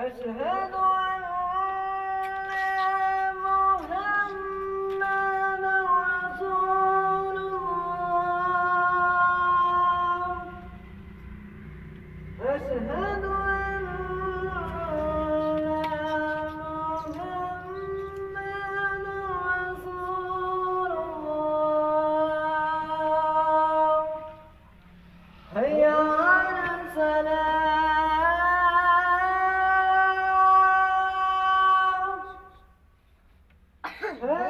أشهد أن محمد رسول الله. أشهد أن محمد رسول الله. حي على السلام Ah!